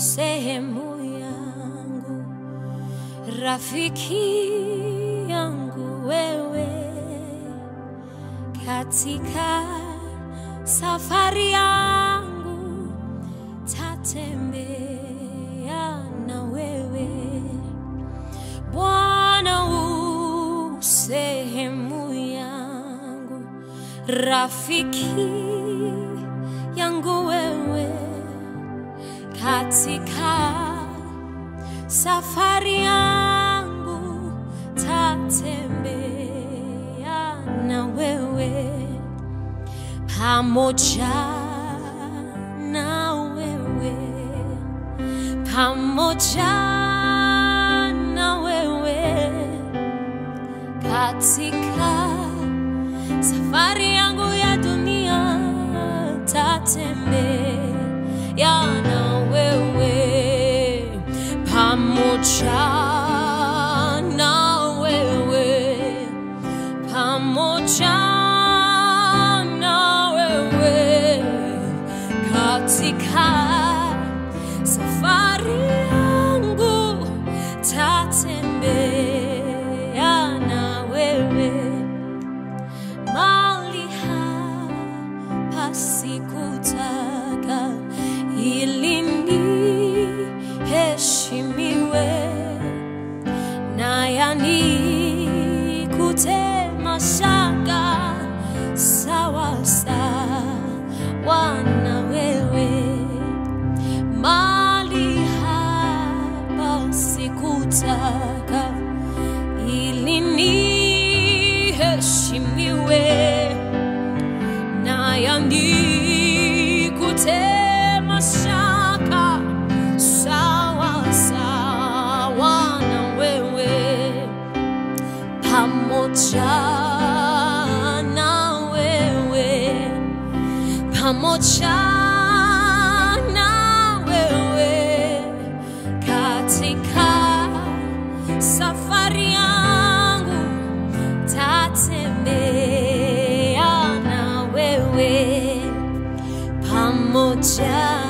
sehemu yangu, rafiki yangu wewe, katika safari yangu tatembea na wewe. Bwana, u sehemu yangu, rafiki yangu wewe, katika safari yangu tatembea na wewe, pamoja na wewe, pamoja na wewe katika safari yangu ya dunia tatembea pamoja na wewe. Pamoja na wewe. Katika safari yangu tatembea na wewe. Mali hapa sikutaka pamoja na wewe. Pamoja na wewe. Katika safari yangu tatembea na wewe. Pamoja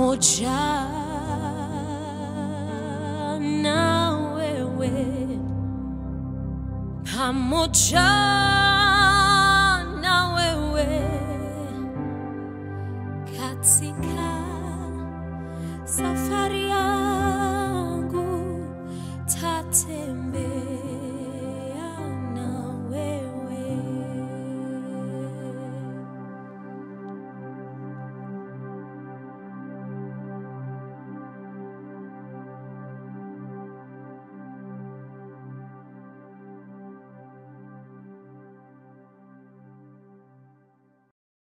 Hamojana wewe Hamojana